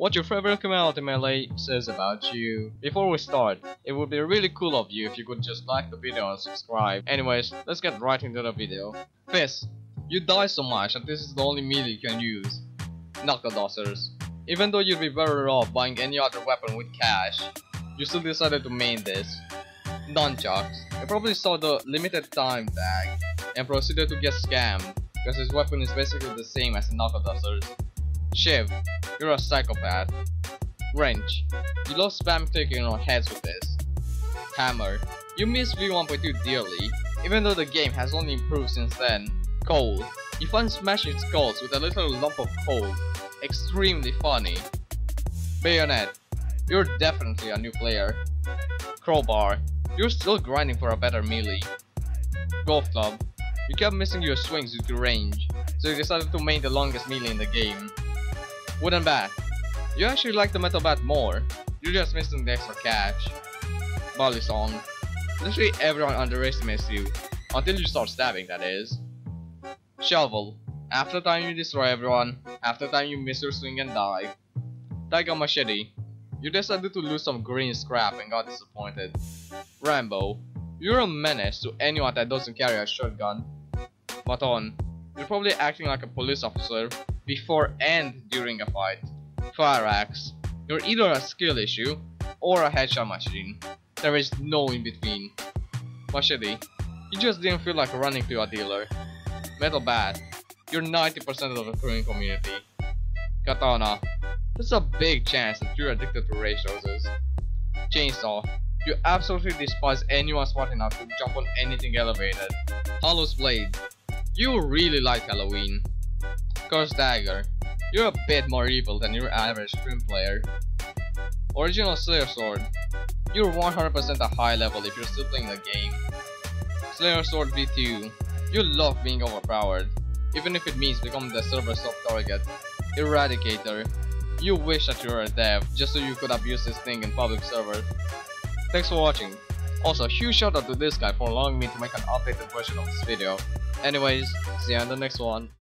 what your favorite community melee says about you. Before we start, it would be really cool of you if you could just like the video and subscribe. Anyways, let's get right into the video. Fists, you die so much and this is the only melee you can use. Knuckle Dusters. Even though you'd be better off buying any other weapon with cash, you still decided to main this. Nunchucks. You probably saw the limited time tag and proceeded to get scammed because his weapon is basically the same as the Knuckle Dusters. Shiv, you're a psychopath. Wrench, you love spam clicking on heads with this. Hammer, you miss V1.2 dearly, even though the game has only improved since then. Coal, you find smashing skulls with a little lump of coal extremely funny. Bayonet, you're definitely a new player. Crowbar, you're still grinding for a better melee. Golf Club, you kept missing your swings due to range, so you decided to main the longest melee in the game. Wooden Bat, you actually like the Metal Bat more, you're just missing the extra cash. Balisong, literally everyone underestimates you, until you start stabbing that is. Shovel, after time you destroy everyone, after time you miss your swing and die. Tiger Machete, you decided to lose some green scrap and got disappointed. Rambo, you're a menace to anyone that doesn't carry a shotgun. Baton, you're probably acting like a police officer before and during a fight. Fire Axe, you're either a skill issue or a headshot machine. There is no in between. Machete, you just didn't feel like running to a dealer. Metal Bat, you're 90% of the Korean community. Katana, there's a big chance that you're addicted to roses. Chainsaw, you absolutely despise anyone smart enough to jump on anything elevated. Hollow's Blade, you really like Halloween. Curse Dagger, you're a bit more evil than your average Scream player. Original Slayer Sword, you're 100% a high level if you're still playing the game. Slayer Sword V2, you love being overpowered, even if it means becoming the server's top target. Eradicator, you wish that you were a dev just so you could abuse this thing in public server. Thanks for watching. Also, huge shout out to this guy for allowing me to make an updated version of this video. Anyways, see you on the next one.